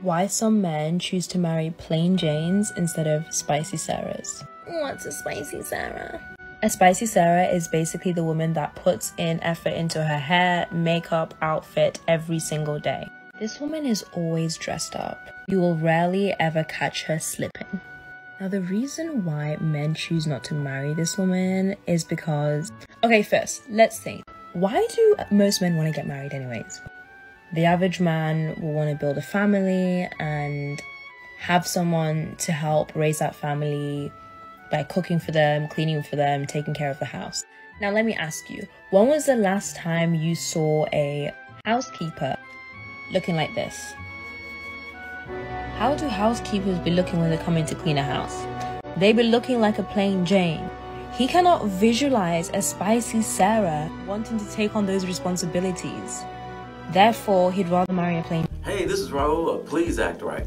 Why some men choose to marry plain Janes instead of spicy Sarahs. What's a spicy Sarah? A spicy Sarah is basically the woman that puts in effort into her hair, makeup, outfit every single day. This woman is always dressed up. You will rarely ever catch her slipping. Now, the reason why men choose not to marry this woman is because. Okay, first, let's think. Why do most men want to get married, anyways? The average man will want to build a family and have someone to help raise that family by cooking for them, cleaning for them, taking care of the house. Now, let me ask you when was the last time you saw a housekeeper looking like this? How do housekeepers be looking when they come in to clean a house? They be looking like a plain Jane. He cannot visualize a spicy Sarah wanting to take on those responsibilities. Therefore, he'd rather marry a plain. Hey, this is Raulh. Please act right.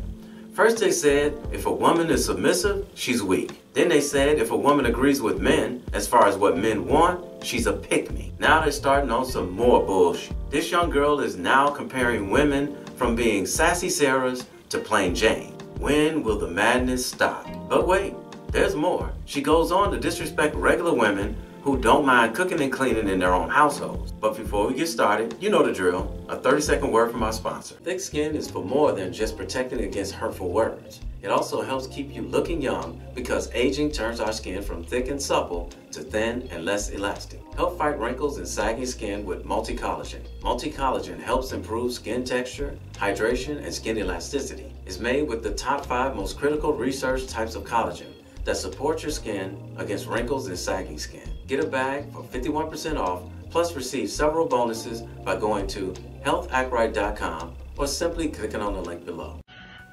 First, they said if a woman is submissive, she's weak. Then they said if a woman agrees with men as far as what men want, she's a pick me. Now they're starting on some more bullshit. This young girl is now comparing women from being sassy Sarahs to plain Jane. When will the madness stop? But wait, there's more. She goes on to disrespect regular women who don't mind cooking and cleaning in their own households. But before we get started, you know the drill. A 30 second word from our sponsor. Thick skin is for more than just protecting against hurtful words. It also helps keep you looking young because aging turns our skin from thick and supple to thin and less elastic. Help fight wrinkles and sagging skin with multi-collagen. Multi-collagen helps improve skin texture, hydration, and skin elasticity. It's made with the top five most critical research types of collagen that support your skin against wrinkles and sagging skin. Get a bag for 51% off, plus receive several bonuses by going to healthactright.com or simply clicking on the link below.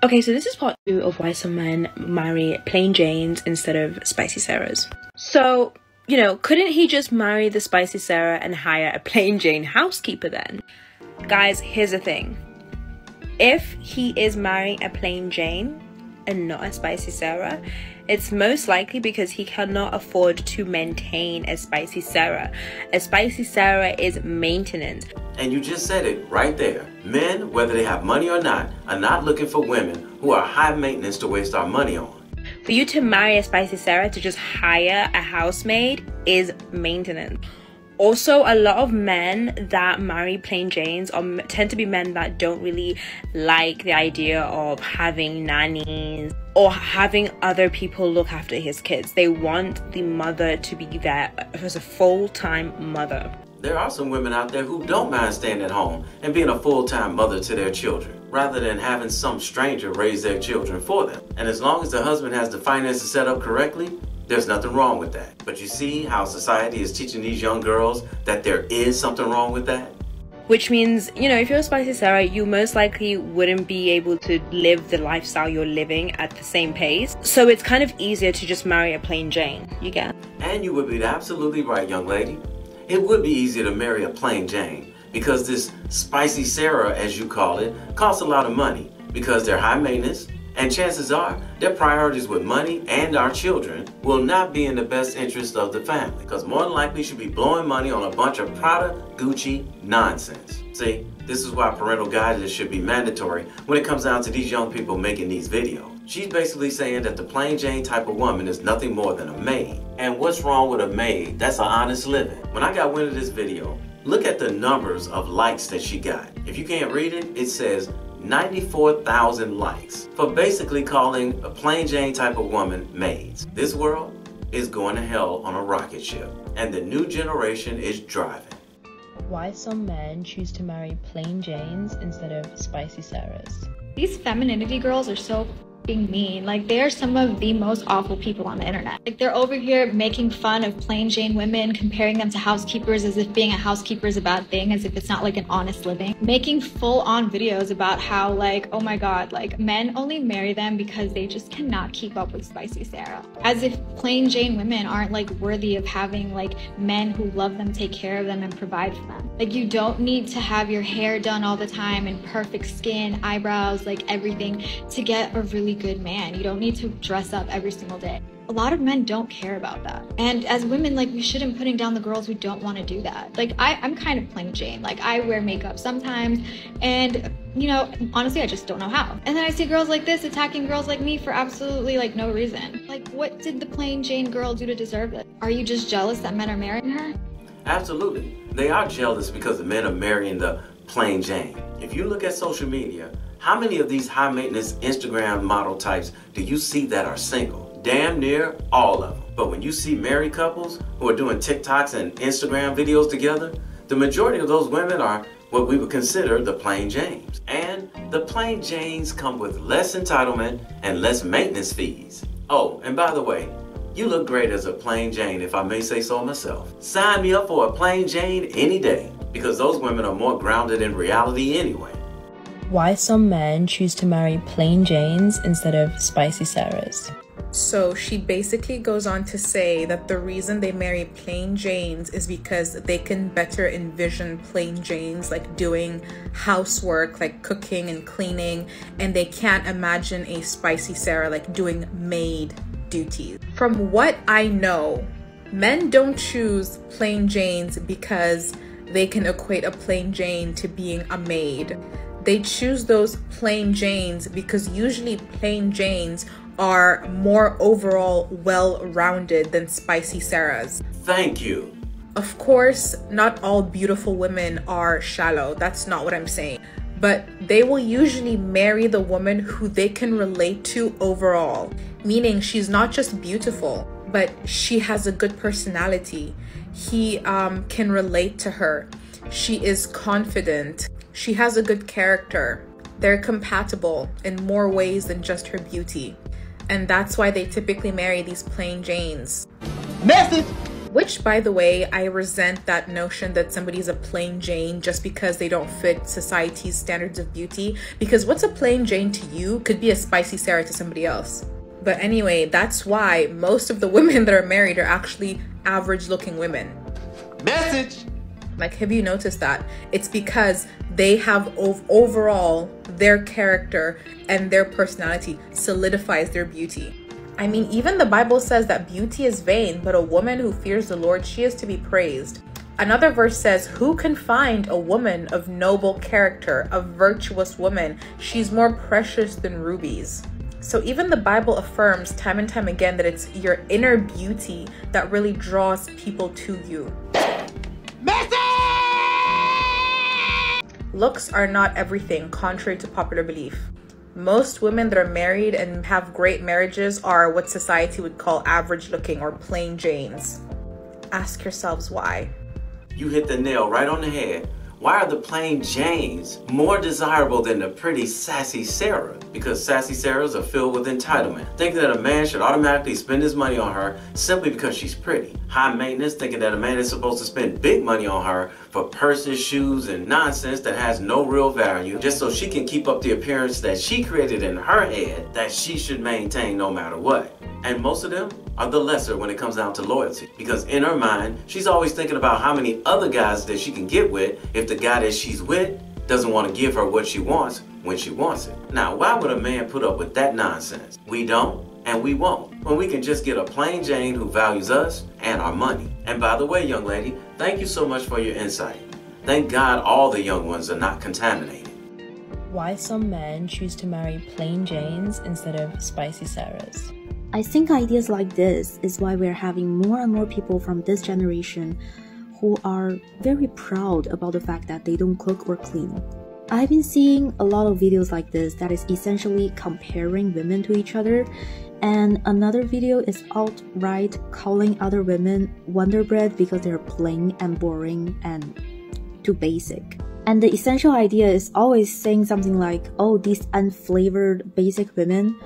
Okay, so this is part two of why some men marry plain Janes instead of spicy Sarahs. So, you know, couldn't he just marry the spicy Sarah and hire a plain Jane housekeeper then? Guys, here's the thing. If he is marrying a plain Jane and not a spicy Sarah, it's most likely because he cannot afford to maintain a spicy Sarah. A spicy Sarah is maintenance. And you just said it right there. Men, whether they have money or not, are not looking for women who are high maintenance to waste our money on. For you to marry a spicy Sarah to just hire a housemaid is maintenance. Also, a lot of men that marry plain Janes tend to be men that don't really like the idea of having nannies or having other people look after his kids. They want the mother to be there as a full time mother. There are some women out there who don't mind staying at home and being a full time mother to their children rather than having some stranger raise their children for them. And as long as the husband has the finances set up correctly, there's nothing wrong with that. But you see how society is teaching these young girls that there is something wrong with that? Which means, you know, if you're a spicy Sarah, you most likely wouldn't be able to live the lifestyle you're living at the same pace. So it's kind of easier to just marry a plain Jane. You get? And you would be absolutely right, young lady. It would be easier to marry a plain Jane because this spicy Sarah, as you call it, costs a lot of money because they're high maintenance, and chances are, their priorities with money and our children will not be in the best interest of the family. Because more than likely should be blowing money on a bunch of Prada, Gucci nonsense. See, this is why parental guidance should be mandatory when it comes down to these young people making these videos. She's basically saying that the plain Jane type of woman is nothing more than a maid. And what's wrong with a maid? That's an honest living. When I got wind of this video, look at the numbers of likes that she got. If you can't read it, it says 94,000 likes for basically calling a plain Jane type of woman maids. This world is going to hell on a rocket ship, and the new generation is driving. Why some men choose to marry plain Janes instead of spicy Sarahs. These femininity girls are so being mean. Like they're some of the most awful people on the internet. Like they're over here making fun of plain Jane women, comparing them to housekeepers as if being a housekeeper is a bad thing, as if it's not like an honest living. Making full on videos about how like, oh my god, like men only marry them because they just cannot keep up with Spicy Sarah. As if plain Jane women aren't like worthy of having like men who love them, take care of them, and provide for them. Like you don't need to have your hair done all the time and perfect skin, eyebrows, like everything to get a really good man. You don't need to dress up every single day. a lot of men don't care about that. And as women, like we shouldn't be putting down the girls who don't want to do that. Like I, I'm kind of plain Jane. Like I wear makeup sometimes and you know, honestly, I just don't know how. And then I see girls like this attacking girls like me for absolutely like no reason. Like what did the plain Jane girl do to deserve it? Are you just jealous that men are marrying her? Absolutely. They are jealous because the men are marrying the plain Jane. If you look at social media, how many of these high maintenance Instagram model types do you see that are single? Damn near all of them. But when you see married couples who are doing TikToks and Instagram videos together, the majority of those women are what we would consider the plain Janes. And the plain Janes come with less entitlement and less maintenance fees. Oh, and by the way, you look great as a plain Jane, if I may say so myself. Sign me up for a plain Jane any day, because those women are more grounded in reality anyway. Why some men choose to marry plain Janes instead of spicy Sarahs. So she basically goes on to say that the reason they marry plain Janes is because they can better envision plain Janes like doing housework, like cooking and cleaning, and they can't imagine a spicy Sarah like doing maid duties. From what I know, men don't choose plain Janes because they can equate a plain Jane to being a maid. They choose those plain Janes because usually plain Janes are more overall well rounded than Spicy Sarahs. Thank you. Of course, not all beautiful women are shallow. That's not what I'm saying. But they will usually marry the woman who they can relate to overall, meaning she's not just beautiful, but she has a good personality. He um, can relate to her. She is confident. She has a good character. They're compatible in more ways than just her beauty and that's why they typically marry these plain Janes. Message! Which, by the way, I resent that notion that somebody's a plain Jane just because they don't fit society's standards of beauty. Because what's a plain Jane to you could be a spicy Sarah to somebody else. But anyway, that's why most of the women that are married are actually average looking women. Message! Like, have you noticed that? It's because they have ov- overall their character and their personality solidifies their beauty. I mean, even the Bible says that beauty is vain, but a woman who fears the Lord, she is to be praised. Another verse says, Who can find a woman of noble character, a virtuous woman? She's more precious than rubies. So even the Bible affirms time and time again that it's your inner beauty that really draws people to you. Looks are not everything, contrary to popular belief. Most women that are married and have great marriages are what society would call average looking or plain Janes. Ask yourselves why. You hit the nail right on the head. Why are the plain Janes more desirable than the pretty sassy Sarah? Because sassy Sarahs are filled with entitlement, thinking that a man should automatically spend his money on her simply because she's pretty. High maintenance, thinking that a man is supposed to spend big money on her for purses, shoes, and nonsense that has no real value, just so she can keep up the appearance that she created in her head that she should maintain no matter what. And most of them are the lesser when it comes down to loyalty. Because in her mind, she's always thinking about how many other guys that she can get with if the guy that she's with doesn't want to give her what she wants when she wants it. Now, why would a man put up with that nonsense? We don't and we won't when we can just get a plain Jane who values us and our money. And by the way, young lady, thank you so much for your insight. Thank God all the young ones are not contaminated. Why some men choose to marry plain Janes instead of spicy Sarahs. I think ideas like this is why we're having more and more people from this generation who are very proud about the fact that they don't cook or clean. I've been seeing a lot of videos like this that is essentially comparing women to each other, and another video is outright calling other women Wonder Bread because they're plain and boring and too basic. And the essential idea is always saying something like, oh, these unflavored basic women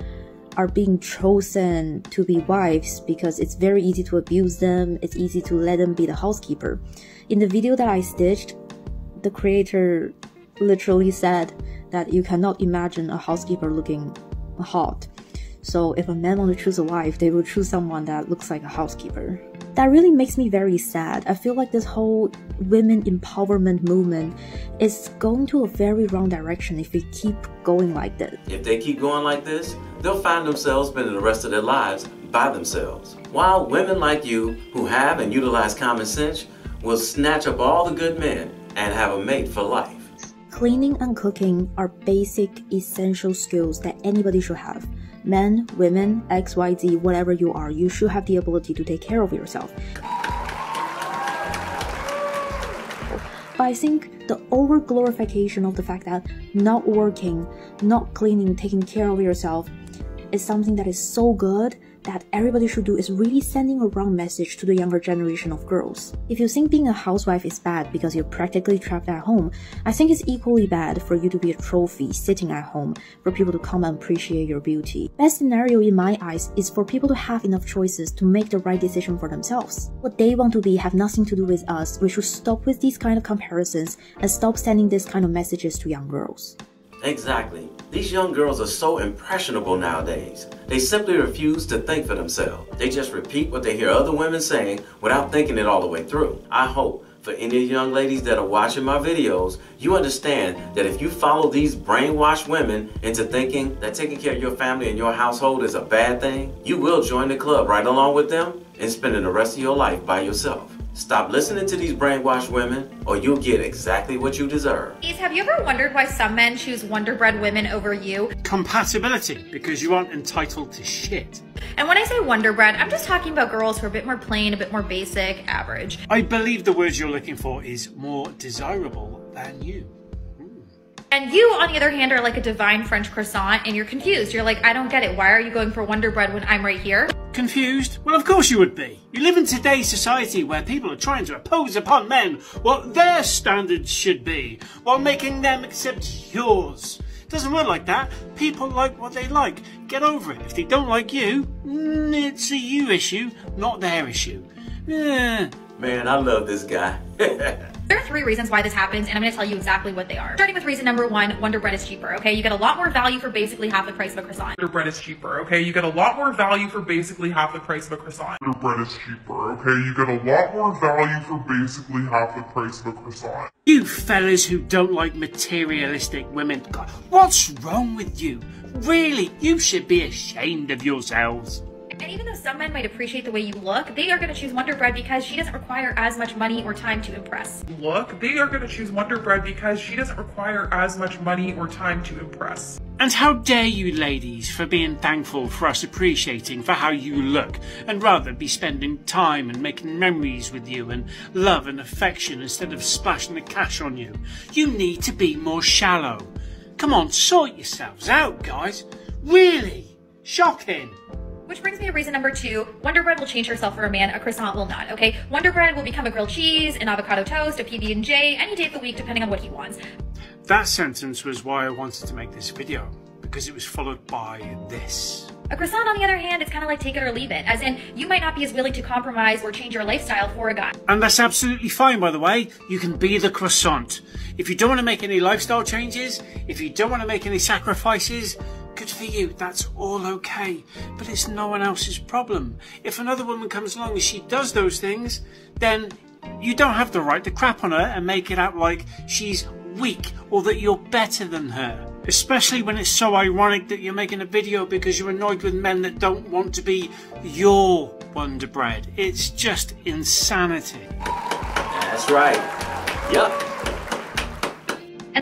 are being chosen to be wives because it's very easy to abuse them, it's easy to let them be the housekeeper. In the video that I stitched, the creator literally said that you cannot imagine a housekeeper looking hot. So if a man want to choose a wife, they will choose someone that looks like a housekeeper. That really makes me very sad. I feel like this whole women empowerment movement is going to a very wrong direction if we keep going like this. If they keep going like this, they'll find themselves spending the rest of their lives by themselves. While women like you, who have and utilize common sense, will snatch up all the good men and have a mate for life. Cleaning and cooking are basic, essential skills that anybody should have. Men, women, XYZ, whatever you are, you should have the ability to take care of yourself. But I think the over glorification of the fact that not working, not cleaning, taking care of yourself is something that is so good that everybody should do is really sending a wrong message to the younger generation of girls. If you think being a housewife is bad because you're practically trapped at home, I think it's equally bad for you to be a trophy sitting at home for people to come and appreciate your beauty. Best scenario in my eyes is for people to have enough choices to make the right decision for themselves. What they want to be have nothing to do with us. We should stop with these kind of comparisons and stop sending this kind of messages to young girls. Exactly. These young girls are so impressionable nowadays. They simply refuse to think for themselves. They just repeat what they hear other women saying without thinking it all the way through. I hope for any young ladies that are watching my videos, you understand that if you follow these brainwashed women into thinking that taking care of your family and your household is a bad thing, you will join the club right along with them and spending the rest of your life by yourself. Stop listening to these brainwashed women, or you'll get exactly what you deserve. Have you ever wondered why some men choose Wonder Bread women over you? Compatibility, because you aren't entitled to shit. And when I say Wonder Bread, I'm just talking about girls who are a bit more plain, a bit more basic, average. I believe the word you're looking for is more desirable than you. And you, on the other hand, are like a divine French croissant and you're confused. You're like, I don't get it. Why are you going for Wonder Bread when I'm right here? Confused? Well, of course you would be. You live in today's society where people are trying to impose upon men what their standards should be, while making them accept yours. It doesn't work like that. People like what they like. Get over it. If they don't like you, mm, it's a you issue, not their issue. Eh. Man, I love this guy. There are three reasons why this happens, and I'm gonna tell you exactly what they are. Starting with reason number one, Wonder Bread is cheaper, okay? You get a lot more value for basically half the price of a croissant. Wonder Bread is cheaper, okay? You get a lot more value for basically half the price of a croissant. Wonder Bread is cheaper, okay? You get a lot more value for basically half the price of a croissant. You fellas who don't like materialistic women, God, what's wrong with you? Really, you should be ashamed of yourselves. And even though some men might appreciate the way you look, they are going to choose Wonder Bread because she doesn't require as much money or time to impress. Look, they are going to choose Wonder Bread because she doesn't require as much money or time to impress. And how dare you ladies for being thankful for us appreciating for how you look and rather be spending time and making memories with you and love and affection instead of splashing the cash on you. You need to be more shallow. Come on, sort yourselves out, guys. Really? Shocking. Which brings me to reason number two. Wonder Bread will change herself for a man, a croissant will not, okay? Wonder Bread will become a grilled cheese, an avocado toast, a PB&J, any day of the week depending on what he wants. That sentence was why I wanted to make this video, because it was followed by this. A croissant, on the other hand, it's kind of like take it or leave it, as in, you might not be as willing to compromise or change your lifestyle for a guy. And that's absolutely fine, by the way. You can be the croissant. If you don't want to make any lifestyle changes, if you don't want to make any sacrifices, good for you, that's all okay. But it's no one else's problem. If another woman comes along and she does those things, then you don't have the right to crap on her and make it out like she's weak or that you're better than her. Especially when it's so ironic that you're making a video because you're annoyed with men that don't want to be your Wonder Bread. It's just insanity. That's right. Yup.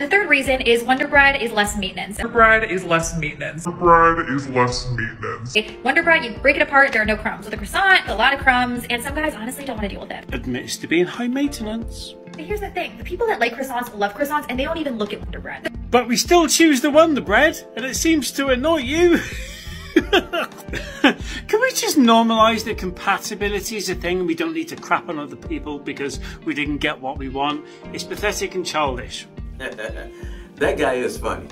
And the third reason is Wonder Bread is less maintenance. Wonder Bread is less maintenance. Wonder Bread is less maintenance. Wonder Bread, you break it apart, there are no crumbs. With a croissant, a lot of crumbs, and some guys honestly don't want to deal with it. Admits to being high maintenance. But here's the thing, the people that like croissants love croissants, and they don't even look at Wonder Bread. But we still choose the Wonder Bread, and it seems to annoy you. Can we just normalise that compatibility is a thing and we don't need to crap on other people because we didn't get what we want? It's pathetic and childish. That guy is funny.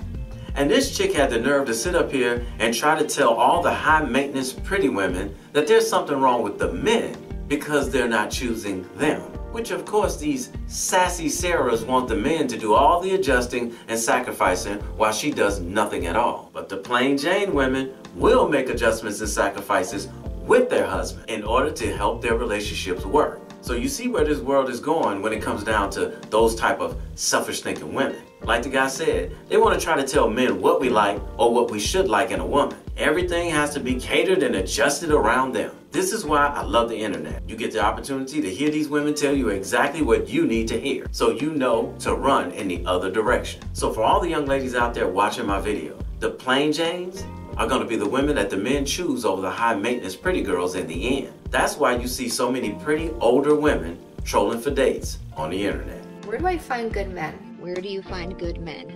And this chick had the nerve to sit up here and try to tell all the high maintenance pretty women that there's something wrong with the men because they're not choosing them. Which of course these sassy Sarahs want the men to do all the adjusting and sacrificing while she does nothing at all. But the plain Jane women will make adjustments and sacrifices with their husband in order to help their relationships work. So you see where this world is going when it comes down to those type of selfish thinking women. Like the guy said, they want to try to tell men what we like or what we should like in a woman. Everything has to be catered and adjusted around them. This is why I love the internet. You get the opportunity to hear these women tell you exactly what you need to hear so you know to run in the other direction. So for all the young ladies out there watching my video, the plain Janes are going to be the women that the men choose over the high maintenance pretty girls in the end. That's why you see so many pretty older women trolling for dates on the internet. Where do I find good men? Where do you find good men?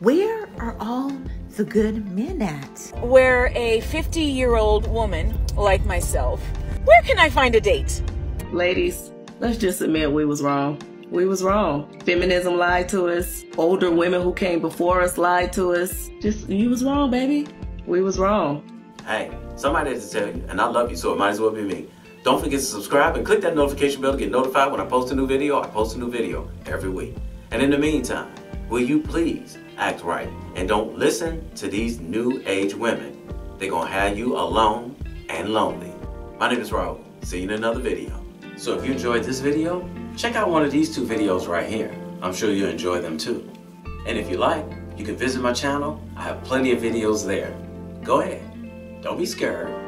Where are all the good men at? Where a 50 year old woman like myself, where can I find a date? Ladies, let's just admit we was wrong. We was wrong. Feminism lied to us. Older women who came before us lied to us. Just, you was wrong, baby. We was wrong. Hey, somebody had to tell you, and I love you, so it might as well be me. Don't forget to subscribe and click that notification bell to get notified when I post a new video. I post a new video every week. And in the meantime, will you please act right and don't listen to these new age women. They're gonna have you alone and lonely. My name is Raulh. See you in another video. So if you enjoyed this video, check out one of these two videos right here. I'm sure you'll enjoy them too. And if you like, you can visit my channel. I have plenty of videos there. Go ahead. Don't be scared.